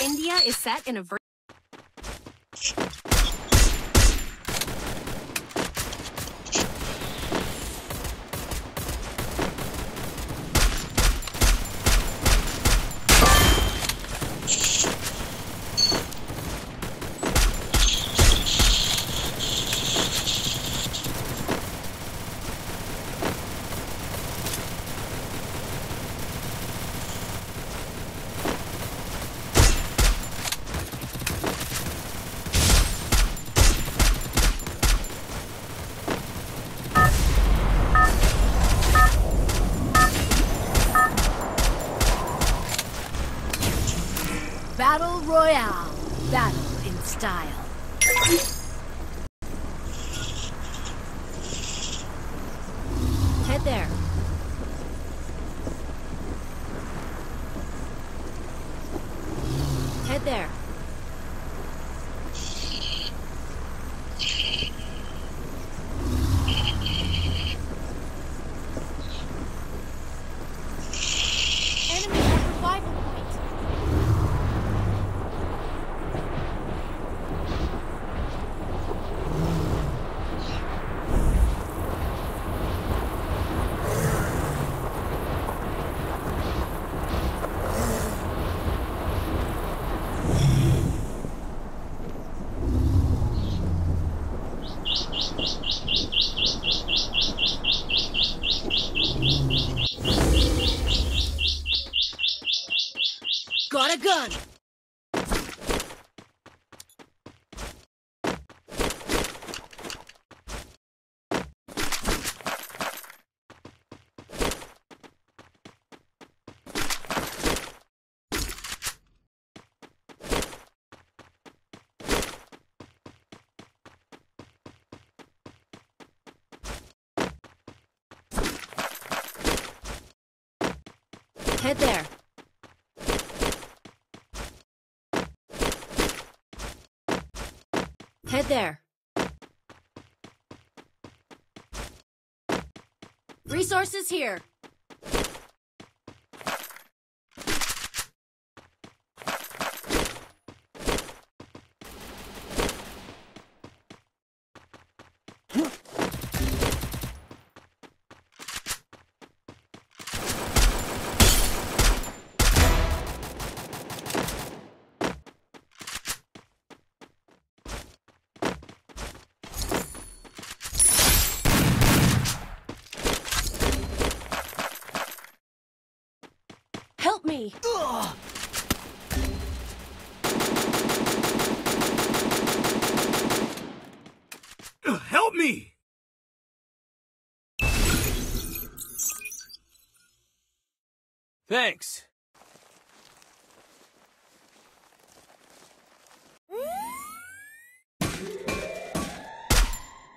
India is set in a ver- Battle Royale. Battle in style. Head there. Head there. Enemy at revival point. Got a gun. Head there. Head there. Resources here. Help me. Help me! Thanks.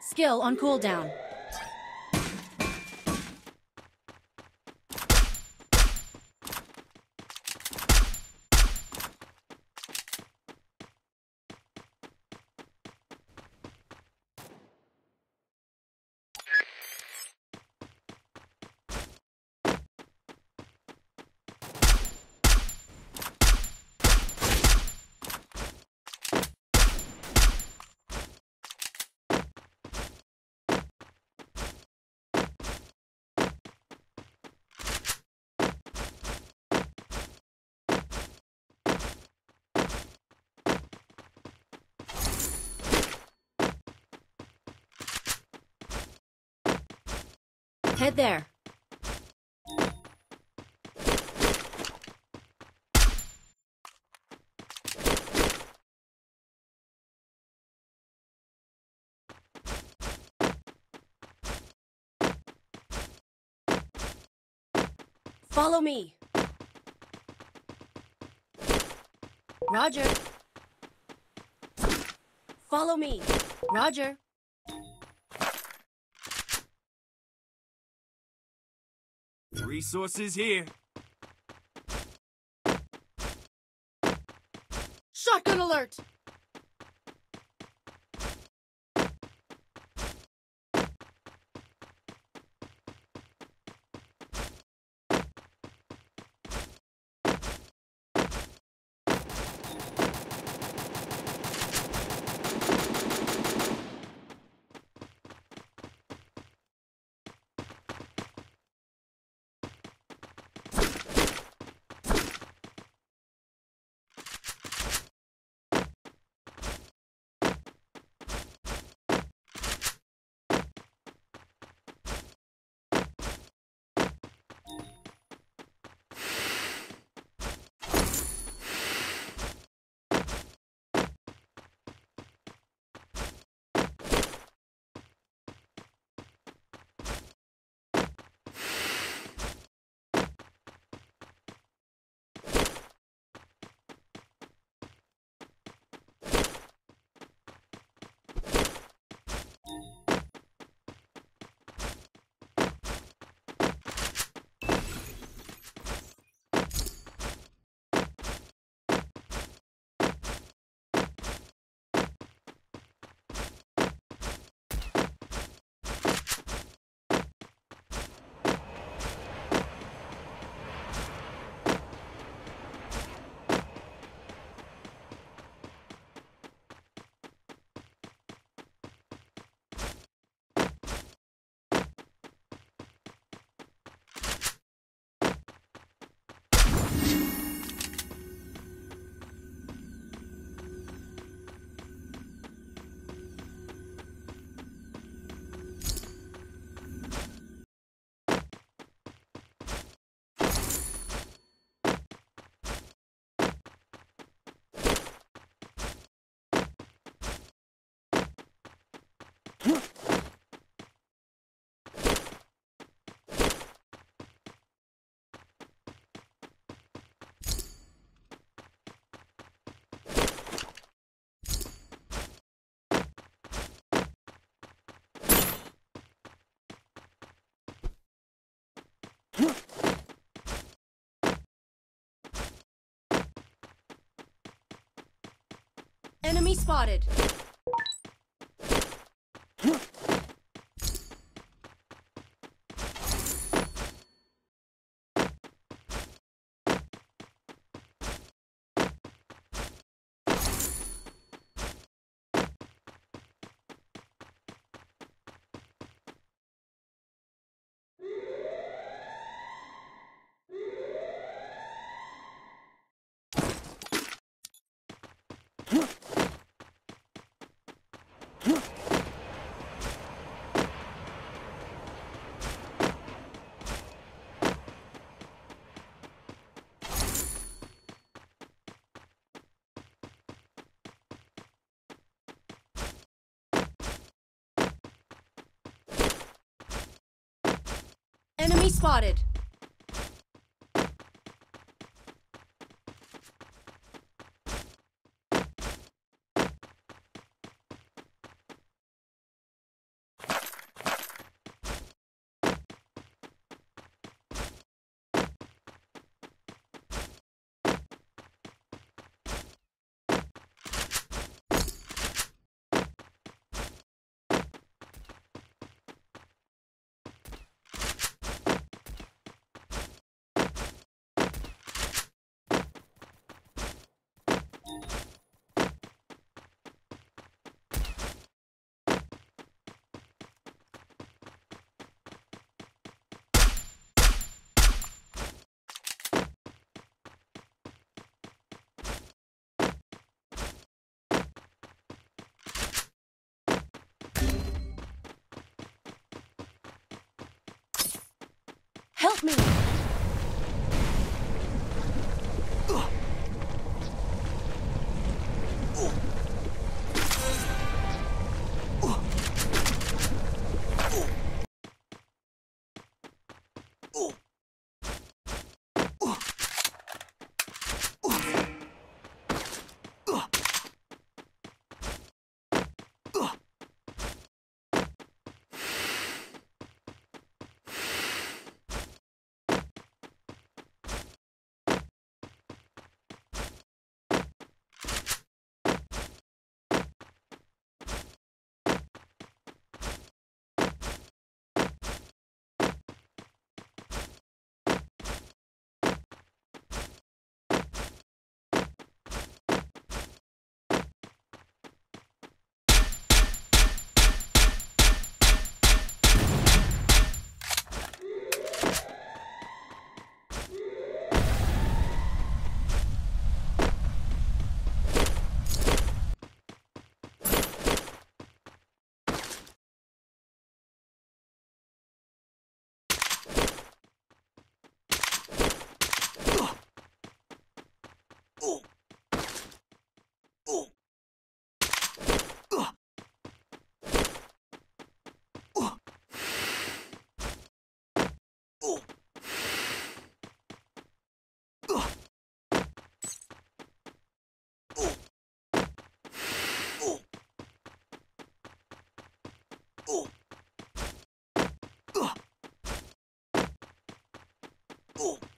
Skill on cooldown. Head there. Follow me. Roger. Follow me. Roger. Resources here. Shotgun alert! Enemy spotted. Enemy spotted. Help me! Oh!